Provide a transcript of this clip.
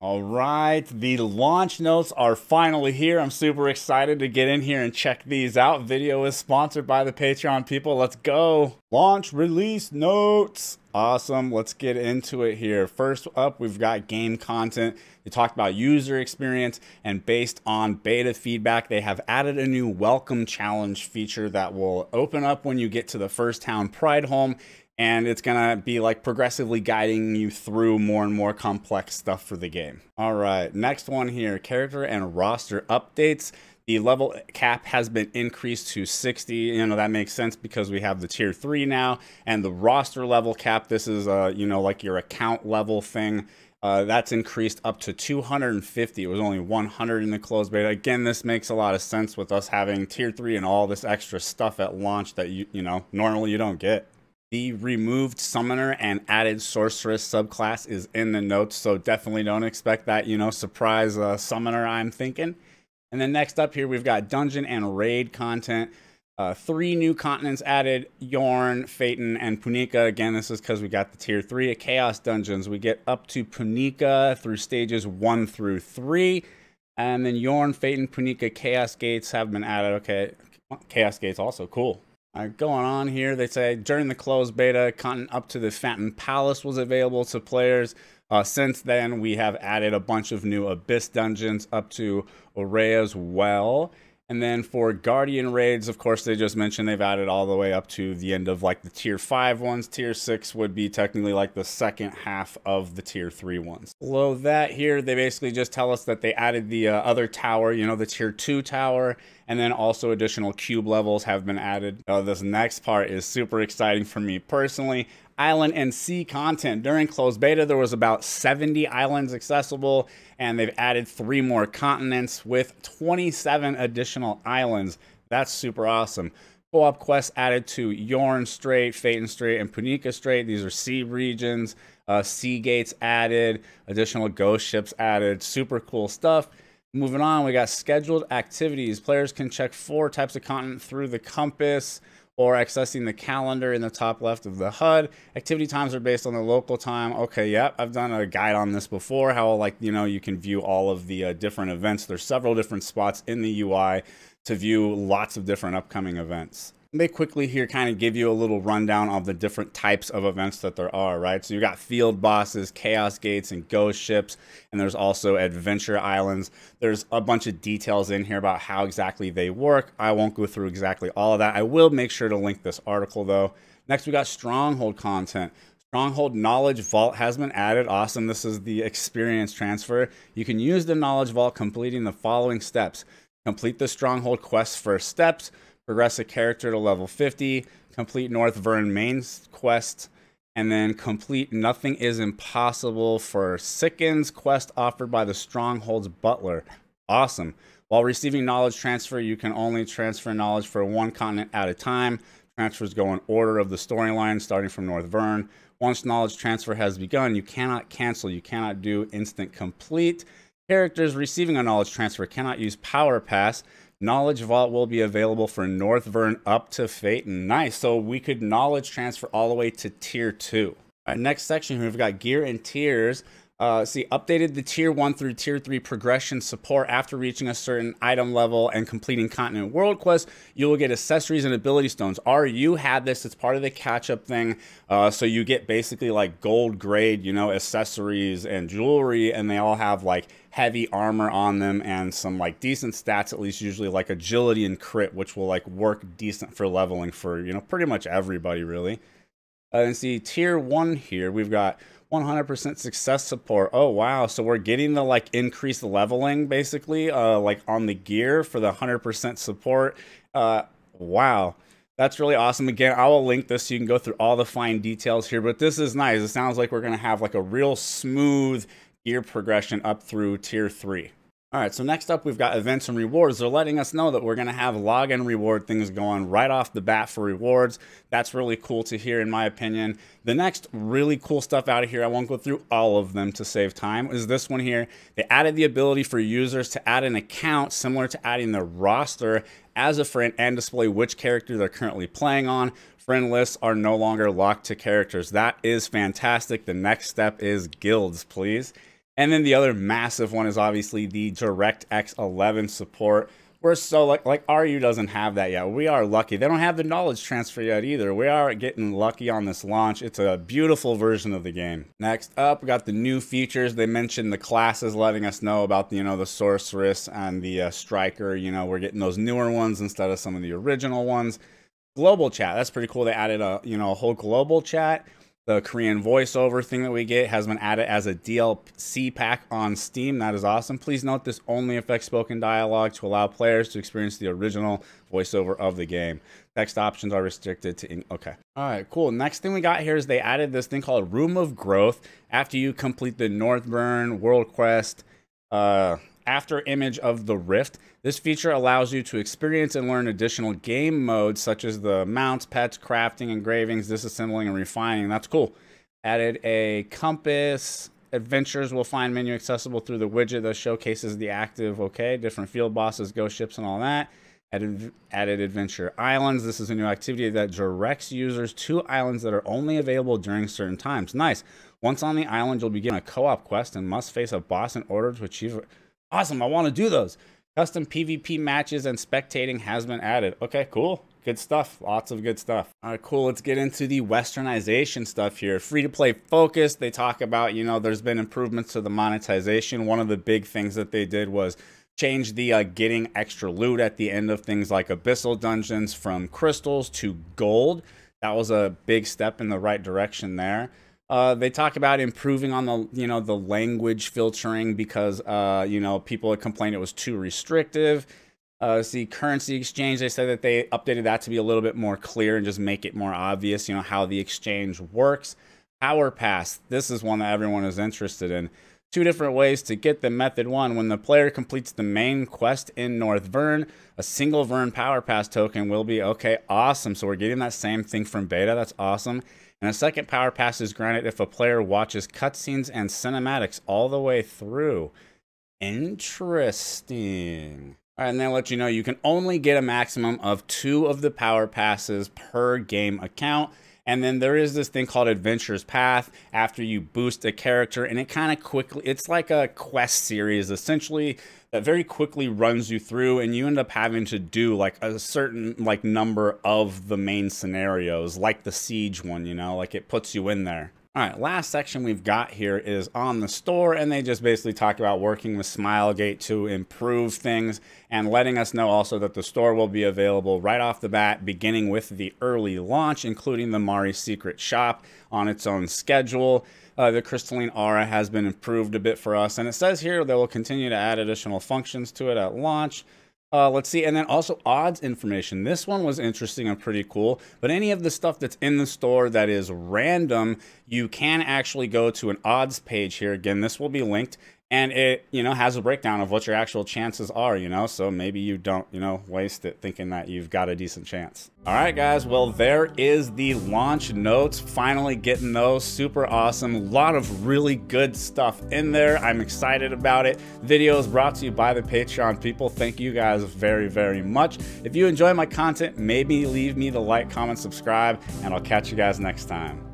All right, the launch notes are finally here. I'm super excited to get in here and check these out. Video is sponsored by the Patreon people. Let's go. Launch release notes. Awesome. Let's get into it here. First up, we've got game content. They talked about user experience, and based on beta feedback, they have added a new welcome challenge feature that will open up when you get to the first town Prideholme and it's gonna be like progressively guiding you through more and more complex stuff for the game. All right, next one here, character and roster updates. The level cap has been increased to 60. You know, that makes sense because we have the tier three now and the roster level cap. This is, uh, you know, like your account level thing. Uh, that's increased up to 250. It was only 100 in the closed beta. Again, this makes a lot of sense with us having tier three and all this extra stuff at launch that you, you know, normally you don't get. The removed summoner and added sorceress subclass is in the notes, so definitely don't expect that, you know, surprise uh, summoner, I'm thinking. And then next up here, we've got dungeon and raid content. Uh, three new continents added Yorn, Feiton, and Punika. Again, this is because we got the tier three of Chaos Dungeons. We get up to Punika through stages one through three. And then Yorn, Feiton, Punika, Chaos Gates have been added. Okay, Chaos Gates also cool. Uh, going on here, they say during the closed beta, content up to the Phantom Palace was available to players. Uh, since then, we have added a bunch of new Abyss dungeons up to Auray as well. And then for Guardian raids, of course, they just mentioned they've added all the way up to the end of like the tier 5 ones. Tier 6 would be technically like the second half of the tier 3 ones. Below that here, they basically just tell us that they added the uh, other tower, you know, the tier 2 tower, and then also additional cube levels have been added. Uh, this next part is super exciting for me personally island and sea content. During closed beta, there was about 70 islands accessible, and they've added three more continents with 27 additional islands. That's super awesome. Co-op quests added to Yorn Strait, Feiton Strait, and Punika Strait. These are sea regions. Uh, sea gates added, additional ghost ships added. Super cool stuff. Moving on, we got scheduled activities. Players can check four types of content through the compass or accessing the calendar in the top left of the HUD. Activity times are based on the local time. Okay, yep, I've done a guide on this before, how like, you know, you can view all of the uh, different events. There's several different spots in the UI to view lots of different upcoming events they quickly here kind of give you a little rundown of the different types of events that there are, right? So you got field bosses, chaos gates, and ghost ships, and there's also adventure islands. There's a bunch of details in here about how exactly they work. I won't go through exactly all of that. I will make sure to link this article though. Next, we got stronghold content. Stronghold Knowledge Vault has been added. Awesome. This is the experience transfer. You can use the Knowledge Vault completing the following steps. Complete the Stronghold quest first steps progress a character to level 50, complete North Vern main quest, and then complete Nothing is Impossible for Sickens quest offered by the Stronghold's Butler. Awesome. While receiving knowledge transfer, you can only transfer knowledge for one continent at a time. Transfers go in order of the storyline, starting from North Vern. Once knowledge transfer has begun, you cannot cancel, you cannot do instant complete. Characters receiving a knowledge transfer cannot use Power Pass. Knowledge Vault will be available for North Vern up to Feiton. Nice. So we could knowledge transfer all the way to tier two. All right, next section we've got gear and tiers. Uh, see, updated the tier one through tier three progression support after reaching a certain item level and completing continent world quest. You will get accessories and ability stones. RU had this; it's part of the catch-up thing. Uh, so you get basically like gold grade, you know, accessories and jewelry, and they all have like heavy armor on them and some like decent stats, at least usually like agility and crit, which will like work decent for leveling for you know pretty much everybody really. Uh, and see tier one here, we've got 100% success support. Oh wow, so we're getting the like increased leveling basically uh like on the gear for the 100% support. Uh wow. That's really awesome. Again, I will link this so you can go through all the fine details here, but this is nice. It sounds like we're going to have like a real smooth gear progression up through tier 3. All right, so next up, we've got events and rewards. They're letting us know that we're going to have login reward things going right off the bat for rewards. That's really cool to hear, in my opinion. The next really cool stuff out of here, I won't go through all of them to save time, is this one here. They added the ability for users to add an account similar to adding their roster as a friend and display which character they're currently playing on. Friend lists are no longer locked to characters. That is fantastic. The next step is guilds, please. And then the other massive one is obviously the DirectX 11 support. We're so like like RU doesn't have that yet. We are lucky. They don't have the knowledge transfer yet either. We are getting lucky on this launch. It's a beautiful version of the game. Next up, we got the new features. They mentioned the classes, letting us know about the, you know the sorceress and the uh, striker. You know we're getting those newer ones instead of some of the original ones. Global chat. That's pretty cool. They added a you know a whole global chat the Korean voiceover thing that we get has been added as a DLC pack on Steam. That is awesome. Please note this only affects spoken dialogue to allow players to experience the original voiceover of the game. Text options are restricted to. okay. All right, cool. Next thing we got here is they added this thing called Room of Growth after you complete the North Vern World Quest. Uh, after image of the Rift. This feature allows you to experience and learn additional game modes such as the mounts, pets, crafting, engravings, disassembling, and refining. That's cool. Added a compass. Adventures will find menu accessible through the widget that showcases the active, okay, different field bosses, ghost ships, and all that. Added, added adventure islands. This is a new activity that directs users to islands that are only available during certain times. Nice. Once on the island, you'll begin a co-op quest and must face a boss in order to achieve Awesome. I want to do those. Custom PvP matches and spectating has been added. Okay, cool. Good stuff. Lots of good stuff. All right, cool. Let's get into the westernization stuff here. Free to play focus. They talk about, you know, there's been improvements to the monetization. One of the big things that they did was change the uh, getting extra loot at the end of things like abyssal dungeons from crystals to gold. That was a big step in the right direction there. Uh, they talk about improving on the you know the language filtering because uh, you know people had complained it was too restrictive. Uh, see currency exchange. They said that they updated that to be a little bit more clear and just make it more obvious. You know how the exchange works. Power pass. This is one that everyone is interested in. Two different ways to get the method one. When the player completes the main quest in North Vern, a single Vern Power Pass token will be okay. Awesome. So we're getting that same thing from beta. That's awesome. And a second power pass is granted if a player watches cutscenes and cinematics all the way through. Interesting. All right, and then let you know you can only get a maximum of two of the power passes per game account. And then there is this thing called Adventure's Path after you boost a character, and it kind of quickly, it's like a quest series essentially that very quickly runs you through, and you end up having to do like a certain like number of the main scenarios, like the Siege one, you know, like it puts you in there. All right, last section we've got here is on the store, and they just basically talk about working with Smilegate to improve things and letting us know also that the store will be available right off the bat, beginning with the early launch, including the Mari Secret Shop on its own schedule. Uh, the crystalline aura has been improved a bit for us, and it says here they will continue to add additional functions to it at launch. Uh, let's see, and then also odds information. This one was interesting and pretty cool. But any of the stuff that's in the store that is random, you can actually go to an odds page here. Again, this will be linked, and it you know has a breakdown of what your actual chances are you know? So maybe you don't you know waste it thinking that you've got a decent chance. All right guys well there is the launch notes. Finally getting those. Super awesome. A lot of really good stuff in there. I'm excited about it. Videos brought to you by the patreon people. Thank you guys very very much. If you enjoy my content maybe leave me the like comment subscribe and i'll catch you guys next time